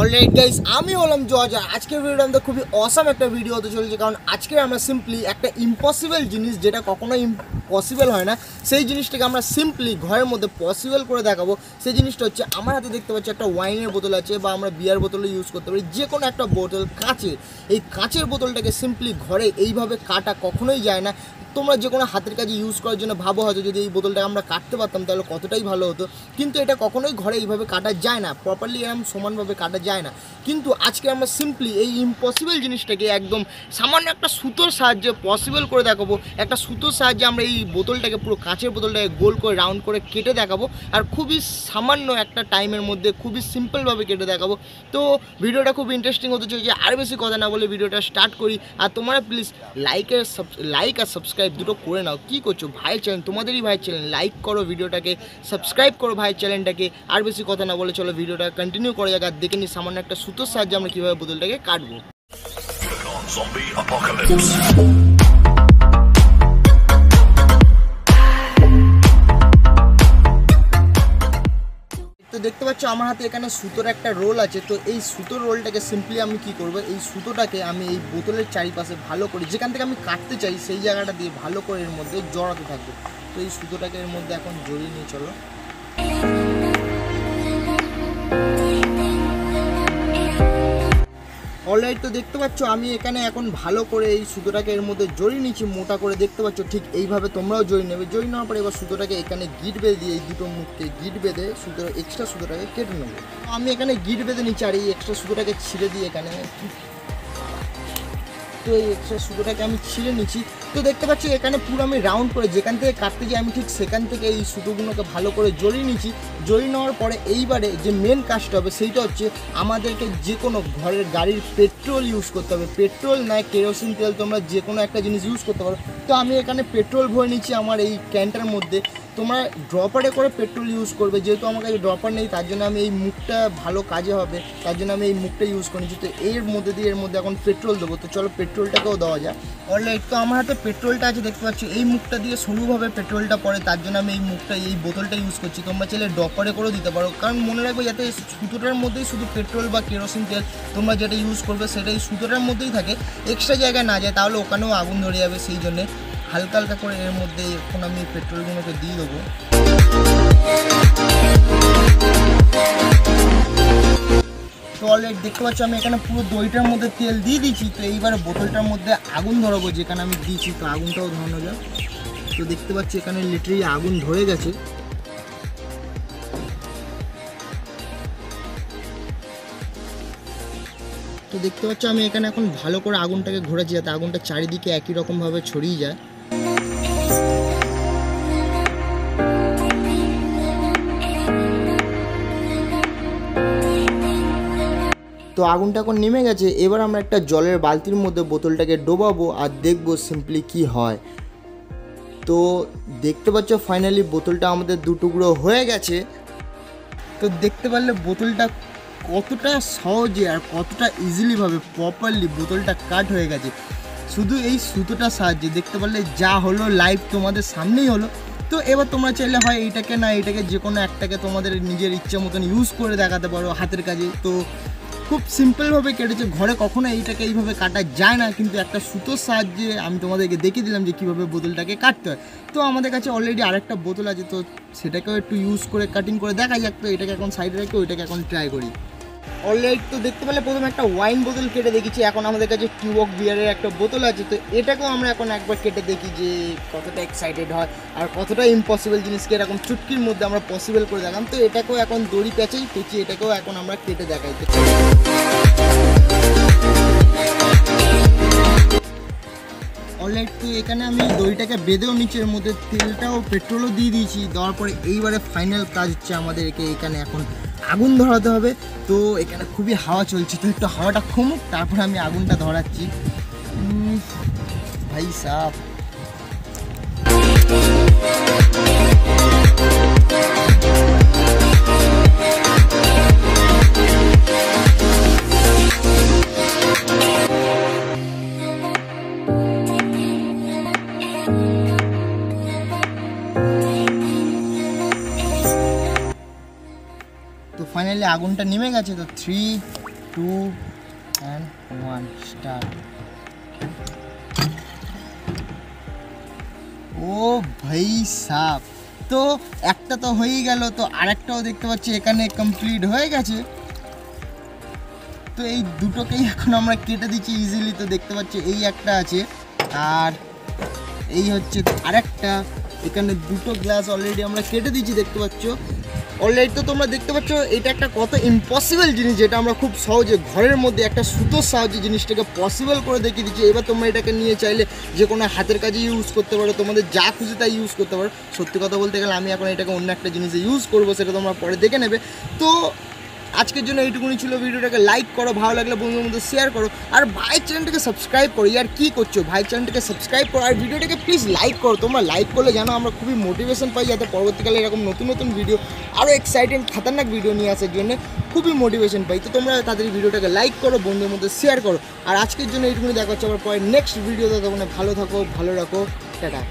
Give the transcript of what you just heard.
Alright guys আমি হলাম জজ আর আজকের ভিডিওটা আমাদের খুবই অসাম একটা ভিডিও হতে চলেছে, কারণ আজকে আমরা সিম্পলি একটা ইম্পসিবল জিনিস যেটা কখনোই পসিবল হয় না, সেই জিনিসটাকে আমরা সিম্পলি ঘরের মধ্যে পসিবল করে দেখাবো। সেই জিনিসটা হচ্ছে, আমার হাতে দেখতে পাচ্ছি একটা ওয়াইনের বোতল আছে, বা আমরা বিয়ার বোতলে ইউজ করতে পারি যে কোনো একটা বোতল কাঁচের। এই কাঁচের বোতলটাকে সিম্পলি ঘরে এইভাবে কাটা কখনোই যায় না। তোমরা যে কোনো হাতের কাজে ইউজ করার জন্য ভাবো হয়তো যদি এই বোতলটা আমরা কাটতে পারতাম তাহলে কতটাই ভালো হতো। কিন্তু এটা কখনোই ঘরে এইভাবে কাটা যায় না প্রপারলি এরকম সমানভাবে কাটা যায় না। কিন্তু আজকে আমরা সিম্পলি এই ইম্পসিবল জিনিসটাকে একদম সামান্য একটা সুতোর সাহায্যে পসিবল করে দেখাবো। একটা সুতোর সাহায্যে আমরা এই বোতলটাকে পুরো কাঁচের বোতলটাকে গোল করে রাউন্ড করে কেটে দেখাবো আর খুবই সামান্য একটা টাইমের মধ্যে খুবই সিম্পলভাবে কেটে দেখাবো। তো ভিডিওটা খুব ইন্টারেস্টিং হতে চলেছে। আর বেশি কথা না বলে ভিডিওটা স্টার্ট করি। আর তোমরা প্লিজ লাইকের লাইক আর সাবস্ক্রাইব দুটো করে নাও। কী করছ? ভাই চ্যানেল তোমাদেরই ভাই চ্যানেল লাইক করো ভিডিওটাকে সাবস্ক্রাইব করো ভাই চ্যানেলটাকে আর বেশি কথা না বলে চলো ভিডিওটা কন্টিনিউ করে যাক আর দেখে নিই সামান্য একটা সুতোর সাহায্যে আমরা কীভাবে বোতলটাকে কাটবো। দেখতে পাচ্ছ, আমার হাতে এখানে সুতোর একটা রোল আছে, তো এই সুতোর রোলটাকে সিম্পলি আমি কি করব, এই সুতোটাকে আমি এই বোতলের চারিপাশে ভালো করে, যেখান থেকে আমি কাটতে চাই, সেই জায়গাটা দিয়ে ভালো করে এর মধ্যে জড়াতে থাকব। তো এই সুতোটাকে এর মধ্যে এখন জড়িয়ে নিয়ে চলো। অলরাইট তো দেখতে পাচ্ছ, আমি এখানে এখন ভালো করে এই সুতোটাকে এর মধ্যে জড়িয়ে নিচ্ছি মোটা করে দেখতে পাচ্ছ, ঠিক এইভাবে তোমরাও জড়িয়ে নেবে। জড়িয়ে নেওয়ার পরে এবার সুতোটাকে এখানে গিট বেঁধে দিয়ে এই দুটো মুখকে গিট বেঁধে সুতো এক্সট্রা সুতোটাকে কেটে নেব। আমি এখানে গিট বেঁধে নিচ্ছি, আর এই এক্সট্রা সুতোটাকে ছিঁড়ে দিয়ে এখানে তো এই এক্সট্রা সুতোটাকে আমি ছিঁড়ে নিচ্ছি। তো দেখতে পাচ্ছি এখানে পুরো আমি রাউন্ড করে যেখান থেকে কাটতে যাই, আমি ঠিক সেখান থেকে এই সুতোগুলোকে ভালো করে জড়িয়ে নিচ্ছি। জড়িয়ে নেওয়ার পরে এইবারে যে মেন কাজটা হবে, সেইটা হচ্ছে আমাদেরকে যে কোনো ঘরের গাড়ির পেট্রোল ইউজ করতে হবে। পেট্রোল নয় কেরোসিন তেল তোমরা যে কোনো একটা জিনিস ইউজ করতে পারো। তো আমি এখানে পেট্রোল ভরে নিচ্ছি আমার এই ক্যানটার মধ্যে। তোমরা ড্রপারে করে পেট্রোল ইউজ করবে, যেহেতু আমার কাছে ড্রপার নেই, তার জন্য আমি এই মুখটা ভালো কাজে হবে, তার জন্য আমি এই মুখটা ইউজ করে নিচ্ছি তো এর মধ্যে দিয়ে, এর মধ্যে এখন পেট্রোল দেবো। তো চলো পেট্রোলটাকেও দেওয়া যায় অলরাইট তো আমার হাতে পেট্রোলটা আছে, দেখতে পাচ্ছি, এই মুখটা দিয়ে সরুভাবে পেট্রোলটা পড়ে, তার জন্য আমি এই মুখটা, এই বোতলটা ইউজ করছি। তোমরা চাইলে ড্রপারে করেও দিতে পারো, কারণ মনে রাখবে যাতে সুতোটার মধ্যেই শুধু পেট্রোল বা কেরোসিন তেল তোমরা যেটা ইউজ করবে, সেটাই সুতোটার মধ্যেই থাকে। এক্সট্রা জায়গায় না যায়, তাহলে ওখানেও আগুন ধরে যাবে, সেই জন্যে। হালকা হালকা করে এর মধ্যে এখন আমি পেট্রোলগুলোকে দিয়ে দেবো। তো দেখতে পাচ্ছ, আমি এখানে পুরো দইটার মধ্যে তেল দিয়ে দিয়েছি। তো এইবারে বোতলটার মধ্যে আগুন ধরাবো যেখানে আমি দিয়েছি, তো আগুনটাও ধরানো যাক। তো দেখতে পাচ্ছি এখানে লিটারি আগুন ধরে গেছে। তো দেখতে পাচ্ছ, আমি এখানে এখন ভালো করে আগুনটাকে ঘোরাচ্ছি যাতে আগুনটা চারিদিকে একই রকমভাবে ছড়িয়ে যায়। তো আগুনটা এখন নেমে গেছে, এবার আমরা একটা জলের বালতির মধ্যে বোতলটাকে ডোবাবো আর দেখব সিম্পলি কি হয়। তো দেখতে পাচ্ছ ফাইনালি বোতলটা আমাদের দুটুকরো হয়ে গেছে। তো দেখতে পারলে বোতলটা কতটা সহজে আর কতটা ইজিলিভাবে প্রপারলি বোতলটা কাট হয়ে গেছে। শুধু এই সুতোটার সাহায্যে দেখতে পারলে যা হলো লাইভ তোমাদের সামনেই হলো। তো এবার তোমরা চাইলে হয় এইটাকে না এইটাকে যে কোনো একটাকে তোমাদের নিজের ইচ্ছে মতন ইউজ করে দেখাতে পারো হাতের কাজে। তো খুব সিম্পলভাবে কেটেছে। ঘরে কখনো এইটাকে এইভাবে কাটা যায় না, কিন্তু একটা সুতোর সাহায্যে আমি তোমাদেরকে দেখিয়ে দিলাম যে কীভাবে বোতলটাকে কাটতে হয়। তো আমাদের কাছে অলরেডি আরেকটা বোতল আছে, তো সেটাকেও একটু ইউজ করে কাটিং করে দেখা যাক। তো এটাকে এখন সাইডে রেখে ওইটাকে এখন ট্রাই করি। অলরেডি তো দেখতে পেলে প্রথমে একটা ওয়াইন বোতল কেটে দেখেছি এখন আমাদের কাছে টিউবক বিয়ারের একটা বোতল আছে। তো এটাকেও আমরা এখন একবার কেটে দেখি যে কতটা এক্সাইটেড হয় আর কতটা ইম্পসিবল জিনিসকে এরকম চুটকির মধ্যে আমরা পসিবল করে দেখাম তো এটাকেও এখন দড়ি প্যাচেই পেঁচিয়ে এটাকেও এখন আমরা কেটে দেখাই। অলরেডি তো এখানে আমি দইটাকে বেঁধেও নিচ্ছি। এর মধ্যে তেলটাও পেট্রোলও দিয়ে দিয়েছি। দেওয়ার পরে এইবারে ফাইনাল কাজ হচ্ছে আমাদেরকে এখানে এখন আগুন ধরাতে হবে। তো এখানে খুবই হাওয়া চলছে। তো একটু হাওয়াটা কমুক, তারপরে আমি আগুনটা ধরাচ্ছি। ভাই সাহ। তো আগুনটা নেমে গেছে তো three two and one star ও ভাই সাপ। তো একটা তো হয়েই গেল, তো আরেকটাও দেখতে পাচ্ছি এখানে কমপ্লিট হয়ে গেছে। তো এই দুটোকেই এখন আমরা কেটে দিচ্ছি ইজিলি তো দেখতে পাচ্ছি এই একটা আছে, আর এই হচ্ছে আরেকটা। এখানে দুটো গ্লাস অলরেডি আমরা কেটে দিচ্ছি, দেখতে পাচ্ছ? অলরেডি তো তোমরা দেখতে পাচ্ছ, এটা একটা কত ইম্পসিবল জিনিস, যেটা আমরা খুব সহজে ঘরের মধ্যে একটা সুতোর সাহায্যে জিনিসটাকে পসিবল করে দেখিয়ে দিচ্ছি। এবার তোমরা এটাকে নিয়ে চাইলে যে কোনো হাতের কাজে ইউজ করতে পারো, তোমাদের যা খুশি তাই ইউজ করতে পারো। সত্যি কথা বলতে গেলে আমি এখন এটাকে অন্য একটা জিনিসে ইউজ করব, সেটা তোমরা পরে দেখে নেবে। তো আজকের জন্য এইটুকুনি ছিল ভিডিওটাকে লাইক করো, ভালো লাগলে বন্ধুদের মধ্যে শেয়ার করো, আর ভাই চ্যানেলটাকে সাবস্ক্রাইব করো আর কি করছ? ভাই চ্যানেলটাকে সাবস্ক্রাইব করো, আর ভিডিওটাকে প্লিজ লাইক করো। তোমরা লাইক করলে জানো আমরা খুবই মোটিভেশন পাই যাতে পরবর্তীকালে এরকম নতুন নতুন ভিডিও আরও এক্সাইটেড খাতারনাক ভিডিও নিয়ে আসার জন্য খুবই মোটিভেশন পাই। তো তোমরা তাদের ভিডিওটাকে লাইক করো, বন্ধুদের মধ্যে শেয়ার করো। আর আজকের জন্য এইটুকুনি, দেখা হচ্ছে আবার পরে নেক্সট ভিডিওতে তখন ভালো থাকো, ভালো রাখো, টাটা।